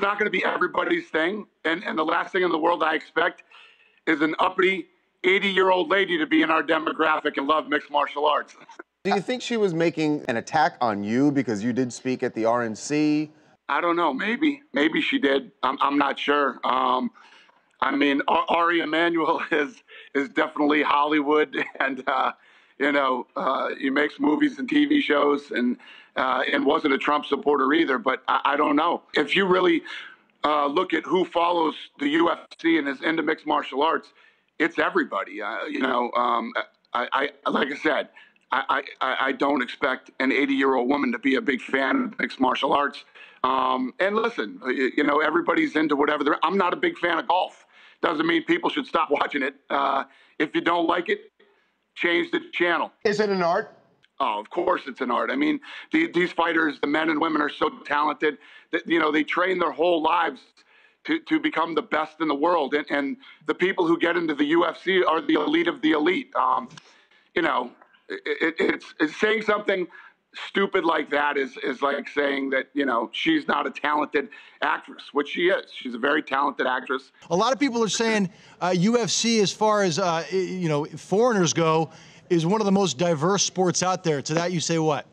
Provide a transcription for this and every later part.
not going to be everybody's thing. And, and the last thing in the world I expect is an uppity 80 year old lady to be in our demographic and love mixed martial arts. Do you think she was making an attack on you because you did speak at the RNC? I don't know. Maybe. Maybe she did. I'm, I'm not sure. Um, I mean, Ari Emanuel is is definitely Hollywood, and uh, you know, uh, he makes movies and TV shows, and uh, and wasn't a Trump supporter either. But I, I don't know if you really uh, look at who follows the UFC and is into mixed martial arts. It's everybody. You know, um, I, I like I said. I, I, I don't expect an 80 year old woman to be a big fan of mixed martial arts. Um, and listen, you know, everybody's into whatever. They're, I'm not a big fan of golf. Doesn't mean people should stop watching it. Uh, if you don't like it, change the channel. Is it an art? Oh, of course it's an art. I mean, the, these fighters, the men and women, are so talented that you know they train their whole lives to, to become the best in the world. And, and the people who get into the UFC are the elite of the elite. Um, you know, it, it, it's, it's saying something stupid like that is is like saying that you know she's not a talented actress, which she is. She's a very talented actress. A lot of people are saying uh, UFC, as far as uh, you know, foreigners go, is one of the most diverse sports out there. To that, you say what?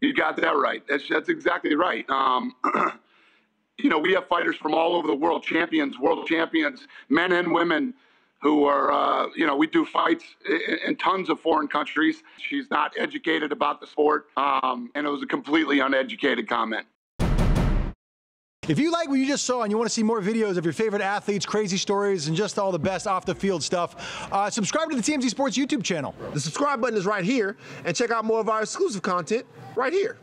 You got that right. That's that's exactly right. Um, you know, we have fighters from all over the world, champions, world champions, men and women who are, uh, you know, we do fights in, in, tons of foreign countries. She's not educated about the sport, um, and it was a completely uneducated comment. If you like what you just saw and you want to see more videos of your favorite athletes, crazy stories, and just all the best off the field stuff, uh, subscribe to the TMZ Sports YouTube channel. The subscribe button is right here, and check out more of our exclusive content right here.